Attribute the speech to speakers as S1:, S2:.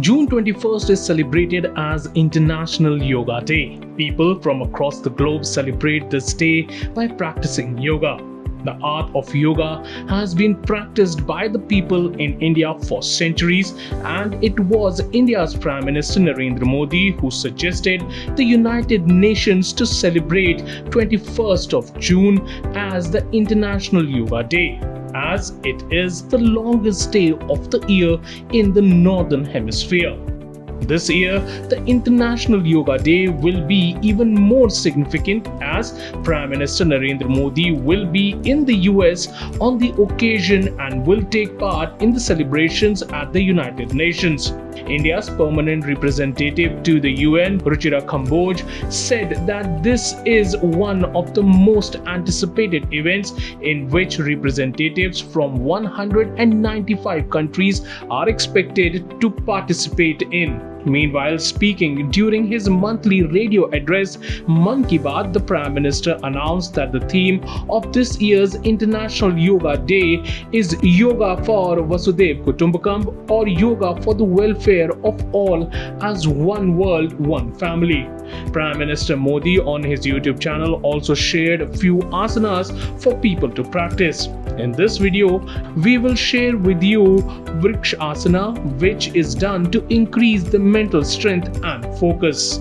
S1: June 21st is celebrated as International Yoga Day. People from across the globe celebrate this day by practicing yoga. The art of yoga has been practiced by the people in India for centuries, and it was India's Prime Minister Narendra Modi who suggested the United Nations to celebrate 21st of June as the International Yoga Day as it is the longest day of the year in the Northern Hemisphere. This year, the International Yoga Day will be even more significant as Prime Minister Narendra Modi will be in the US on the occasion and will take part in the celebrations at the United Nations. India's permanent representative to the UN, Ruchira Kamboj, said that this is one of the most anticipated events in which representatives from 195 countries are expected to participate in. Meanwhile, speaking during his monthly radio address, Baat, the Prime Minister announced that the theme of this year's International Yoga Day is Yoga for Vasudhaiva Kutumbakam or Yoga for the welfare of all as one world, one family. Prime Minister Modi on his YouTube channel also shared a few asanas for people to practice. In this video, we will share with you Vriksha Asana, which is done to increase the mental strength and focus.